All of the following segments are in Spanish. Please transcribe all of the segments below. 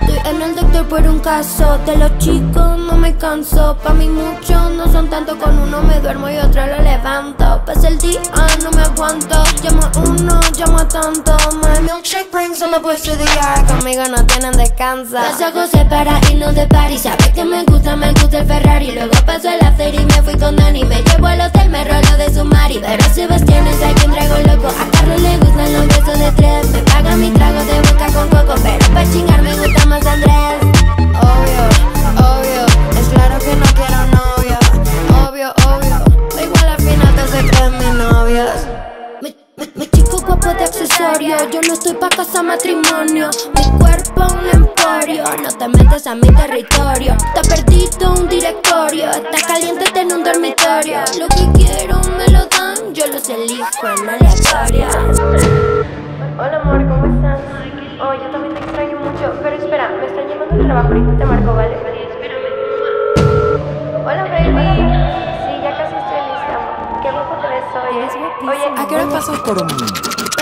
Estoy en el doctor por un caso De los chicos no me canso. Pa' mí muchos no son tanto Con uno me duermo y otro lo levanto. Pasa el día, no me aguanto. Llamo a uno, llamo a tanto. My milkshake brings to the yard. Conmigo no tienen descanso. Los ojos se para y no de party. Sabes que me gusta, me gusta el Ferrari. Luego paso el after y me fui con Dani. Me llevo al hotel, me rolo de su de accesorio Yo no estoy pa' casa matrimonio Mi cuerpo un emporio No te metes a mi territorio Está perdido un directorio Está caliente en un dormitorio Lo que quiero me lo dan Yo los elijo en aleatoria Hola amor, ¿cómo estás? Oh, yo también te extraño mucho. Pero espera, me está llamando el trabajo, ahorita te marco, ¿vale? Hola baby. Sí, ya casi estoy lista. Qué guapo te ves hoy. ¿eh? Oye, ¿A qué hora pasas por un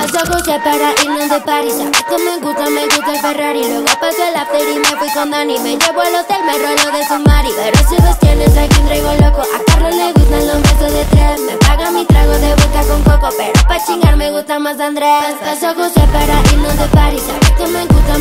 Los ojos se para irnos de París. Sabes que me gusta, me gusta el Ferrari. Luego paso el after y me fui con Dani. Me llevo al hotel, me rolo de su mari. Pero Sebastián es a quien traigo loco. A Carlos le gustan los besos de tres. Me paga mi trago de boca con coco. Pero pa' chingar me gusta más Andrés. Los ojos se para irnos de París. Sabes que me gusta,